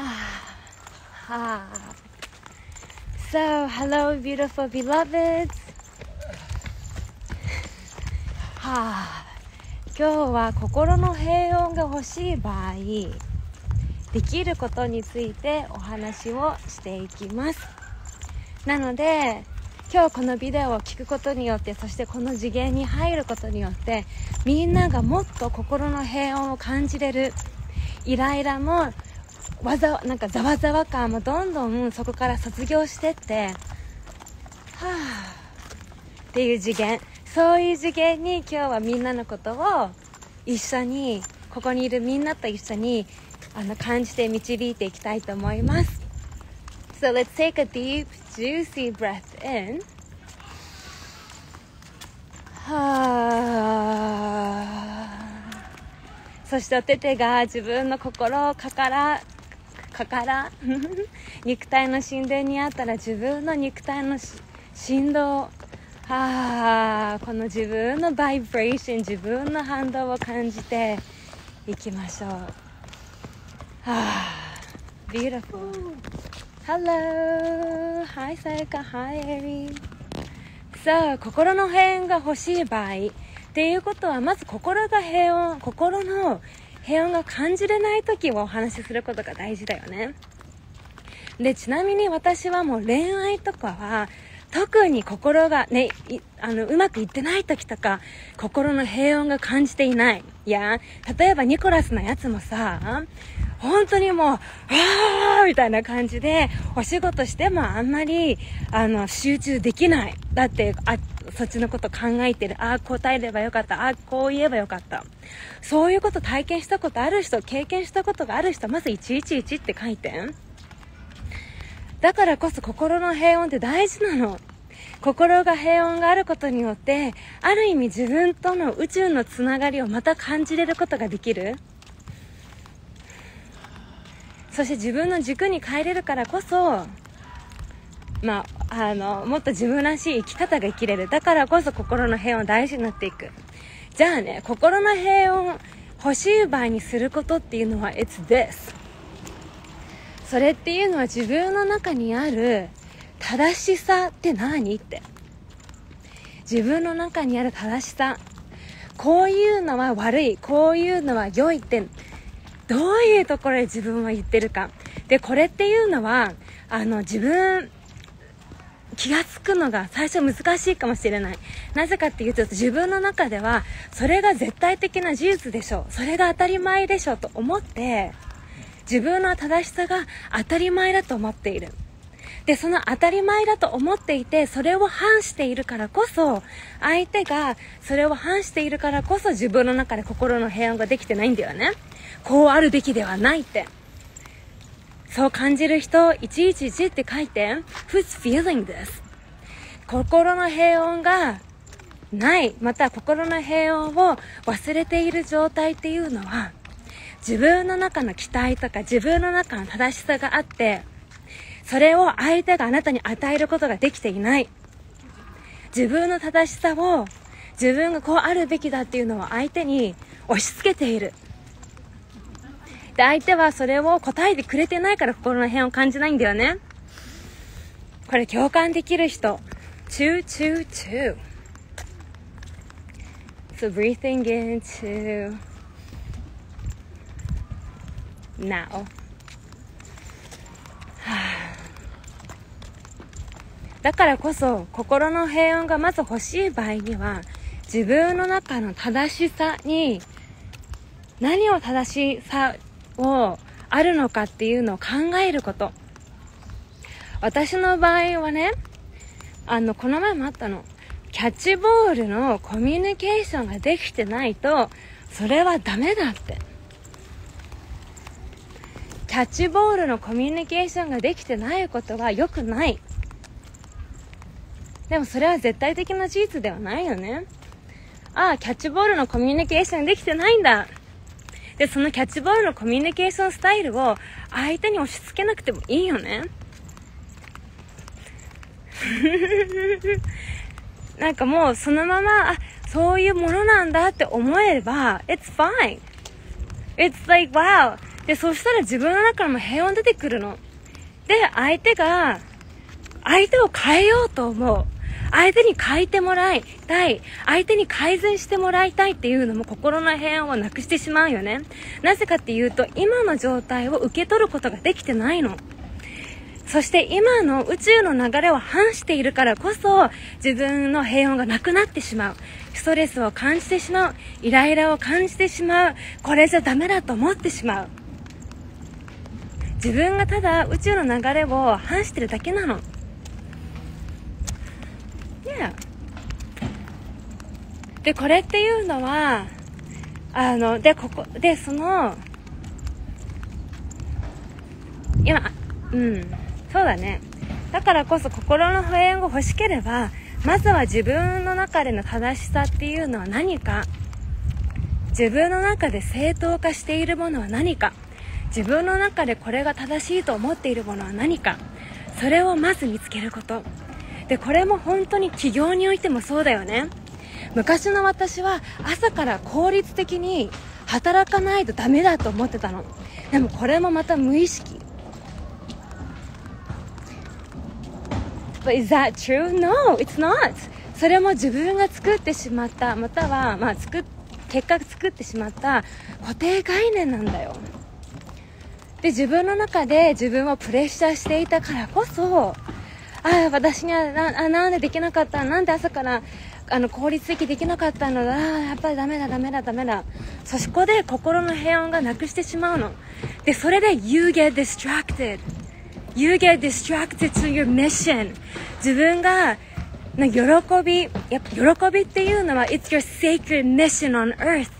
Ah. So, hello, beautiful beloveds. はあ、今日は心の平穏が欲しい場合できることについてお話をしていきますなので今日このビデオを聞くことによってそしてこの次元に入ることによってみんながもっと心の平穏を感じれるイライラもわざなんかざわざわ感もどんどんそこから卒業してって。はあっていう次元。そういう次元に今日はみんなのことを一緒にここにいるみんなと一緒にあの感じて導いていきたいと思います。So let's take a deep juicy breath in. はあそしてお手手が自分の心からかから 肉体の神殿にあったら自分の肉体の振動はあこの自分のバイブレーション自分の反動を感じていきましょう。はあ beautiful hello hi さやか hi エリさあ心の平穏が欲しい場合っていうことはまず心が平穏心の平穏が感じれない時をお話しすることが大事だよね。で、ちなみに私はもう恋愛とかは、特に心がね、あの、うまくいってない時とか、心の平穏が感じていない。いや、例えばニコラスのやつもさ、本当にもう、わーみたいな感じで、お仕事してもあんまり、あの、集中できない。だって、あ、そっちのこと考えてる。ああ、答えればよかった。ああ、こう言えばよかった。そういうこと体験したことある人、経験したことがある人、まず111って書いてん。だからこそ心の平穏って大事なの。心が平穏があることによって、ある意味自分との宇宙のつながりをまた感じれることができる。そして自分の軸に帰れるからこそ、まあ、あの、もっと自分らしい生き方が生きれる。だからこそ心の平穏大事になっていく。じゃあね、心の平穏欲しい場合にすることっていうのは、it's this。それっていうのは自分の中にある正しさって何って。自分の中にある正しさ。こういうのは悪い。こういうのは良いって、どういうところで自分は言ってるか。で、これっていうのは、あの、自分気がつくのが最初難しいかもしれない。なぜかっていうと自分の中ではそれが絶対的な事実でしょう。それが当たり前でしょうと思って自分の正しさが当たり前だと思っている。で、その当たり前だと思っていて、それを反しているからこそ、相手がそれを反しているからこそ自分の中で心の平安ができてないんだよね。こうあるべきではないって。そう感じる人、111って書いて、who's feeling this? 心の平穏がない、また心の平穏を忘れている状態っていうのは、自分の中の期待とか自分の中の正しさがあって、それを相手があなたに与えることができていない。自分の正しさを自分がこうあるべきだっていうのを相手に押し付けている。で、相手はそれを答えてくれてないから心の変を感じないんだよね。これ共感できる人。2 2 2 So breathing into now. だからこそ心の平穏がまず欲しい場合には自分の中の正しさに何を正しさをあるのかっていうのを考えること。私の場合はね、あの、この前もあったの。キャッチボールのコミュニケーションができてないと、それはダメだって。キャッチボールのコミュニケーションができてないことは良くない。でもそれは絶対的な事実ではないよね。ああ、キャッチボールのコミュニケーションできてないんだ。で、そのキャッチボールのコミュニケーションスタイルを相手に押し付けなくてもいいよね。なんかもうそのまま、あ、そういうものなんだって思えば、it's fine. It's like, wow, で、そしたら自分の中も平穏出てくるの。で、相手が、相手を変えようと思う。相手に変えてもらいたい。相手に改善してもらいたいっていうのも心の平穏をなくしてしまうよね。なぜかっていうと、今の状態を受け取ることができてないの。そして今の宇宙の流れを反しているからこそ自分の平穏がなくなってしまう。ストレスを感じてしまう。イライラを感じてしまう。これじゃダメだと思ってしまう。自分がただ宇宙の流れを反してるだけなの。で、これっていうのは、あの、で、ここ、で、その、今、うん、そうだね。だからこそ心の平穏が欲しければ、まずは自分の中での正しさっていうのは何か、自分の中で正当化しているものは何か、自分の中でこれが正しいと思っているものは何か、それをまず見つけること。でこれも本当に起業においてもそうだよね昔の私は朝から効率的に働かないとダメだと思ってたのでもこれもまた無意識 But is that true? No, it's not. それも自分が作ってしまったまたは、まあ、作結果作ってしまった固定概念なんだよで自分の中で自分をプレッシャーしていたからこそあ私にはなあなんでできなかったなんで朝からあの効率的できなかったのだやっぱりダメだダメだダメだそこで心の平穏がなくしてしまうの。でそれで You get distracted. You get distracted to your mission. 自分がの喜びやっぱ喜びっていうのは It's your sacred mission on earth.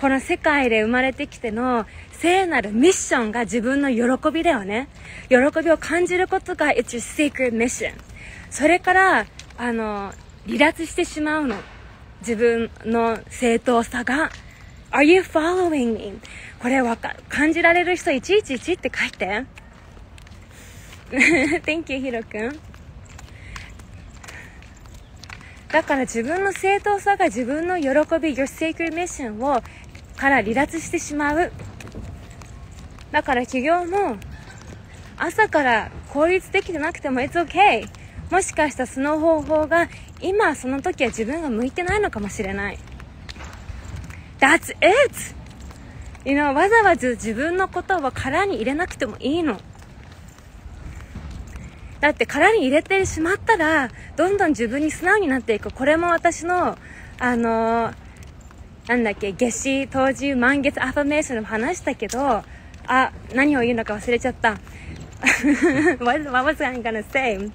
この世界で生まれてきての聖なるミッションが自分の喜びだよね。喜びを感じることが It's your sacred mission. それから、あの、離脱してしまうの。自分の正当さが。Are you following me? これわか、感じられる人111って書いて。Thank you, ヒロくん。だから自分の正当さが自分の喜び、Your sacred mission をから離脱してしまう。だから起業も朝から効率できてなくても It's okay もしかしたらその方法が今その時は自分が向いてないのかもしれない。That's it! You know, わざわざ自分のことを殻に入れなくてもいいの。だって殻に入れてしまったらどんどん自分に素直になっていく。これも私のあのなんだっけ夏至冬至満月アファメーションでも話したけどあ、何を言うのか忘れちゃった。what, what was I gonna say?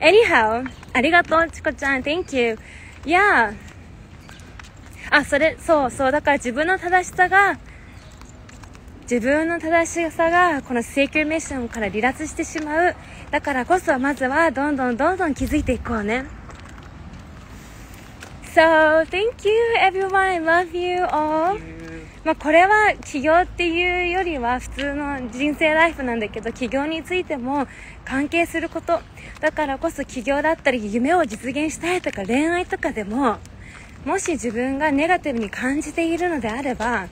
Anyhow, ありがとう、チコちゃん。Thank you. Yeah. あ、それ、そうそう。だから自分の正しさが、自分の正しさが、このセイクルミッションから離脱してしまう。だからこそ、まずは、どんどんどんどん気づいていこうね。So, thank you everyone. I love you all. まあ、これは起業っていうよりは普通の人生ライフなんだけど起業についても関係することだからこそ起業だったり夢を実現したいとか恋愛とかでももし自分がネガティブに感じているのであれば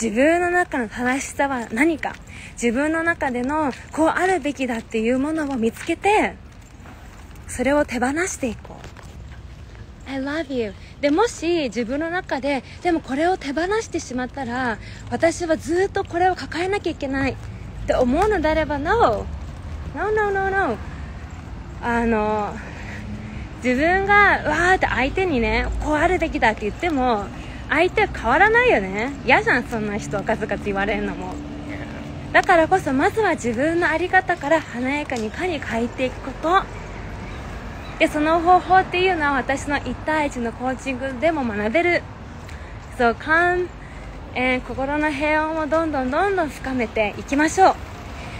自分の中の正しさは何か自分の中でのこうあるべきだっていうものを見つけてそれを手放していこう。I love you. でもし自分の中ででもこれを手放してしまったら私はずっとこれを抱えなきゃいけない。って思うのであれば No. No No No No. あの自分がわーって相手にねこうあるべきだって言っても相手は変わらないよね。嫌じゃんそんな人カツカツ言われるのも。だからこそまずは自分の在り方から華やかにいかに変えていくことでその方法っていうのは私の1対1のコーチングでも学べる。そう勘、えー、心の平穏をどんどんどんどん深めていきましょう。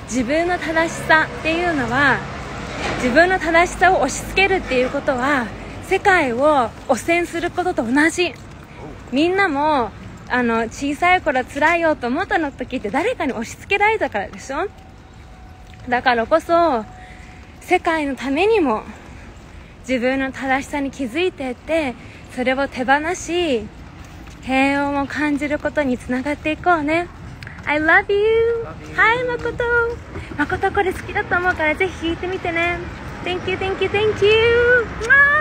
自分の正しさっていうのは自分の正しさを押し付けるっていうことは世界を汚染することと同じ。みんなもあの小さい頃辛いよと思ったの時って誰かに押し付けられたからでしょ？だからこそ世界のためにも自分の正しさに気づいていってそれを手放し平穏を感じることにつながっていこうね I love you! はい、誠誠これ好きだと思うからぜひ弾いてみてね Thank you, thank you, thank you!